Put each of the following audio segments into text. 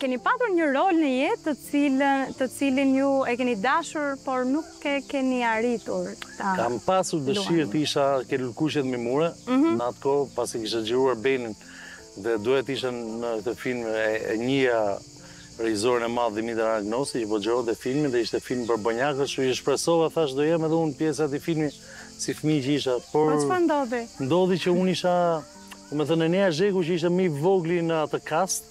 Keni patur një rol në jetë të cilën, të cilin ju e keni dashur, por nuk e keni arritur ta luani? Kam pasur dëshirë të isha ke Lulëkuqet mbi mure, në atë kohë, pasi kisha xhiruar Benin dhe doja të isha në këtë film e njihja regjisorin e madh Dhimitër Anagnosti që po xhironte filmin dhe ishte film për bonjakët, kështu që shpresova, thashë do jem edhe unë pjesë e atij filmi si fëmijë që isha, por Po çfarë ndodhi? ndodhi që unë isha, domethënë Enea Zheku që ishte më i vogli në atë kast,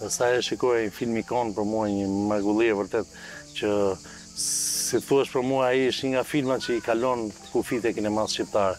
Dhe sa e shikoj ai film ikon për mua një mrekulli e vërtetë që si të thuash për mua ai është një nga filmat që i kalon kufijtë e kinemasë shqiptare.